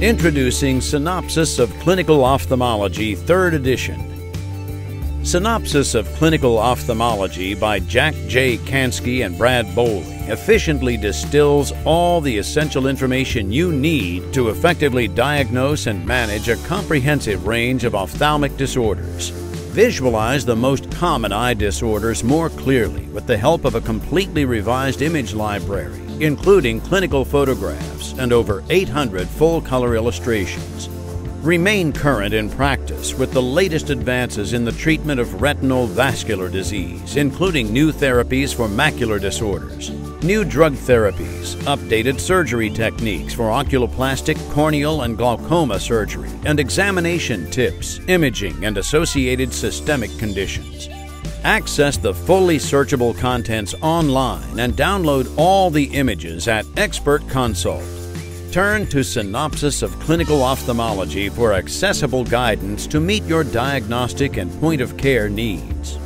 Introducing Synopsis of Clinical Ophthalmology, 3rd Edition. Synopsis of Clinical Ophthalmology by Jack J. Kanski and Brad Bowling efficiently distills all the essential information you need to effectively diagnose and manage a comprehensive range of ophthalmic disorders. Visualize the most common eye disorders more clearly with the help of a completely revised image library, including clinical photographs and over 800 full color illustrations. Remain current in practice with the latest advances in the treatment of retinal vascular disease, including new therapies for macular disorders, new drug therapies, updated surgery techniques for oculoplastic, corneal, and glaucoma surgery, and examination tips, imaging, and associated systemic conditions. Access the fully searchable contents online and download all the images at Expert Consult. Turn to Synopsis of Clinical Ophthalmology for accessible guidance to meet your diagnostic and point of care needs.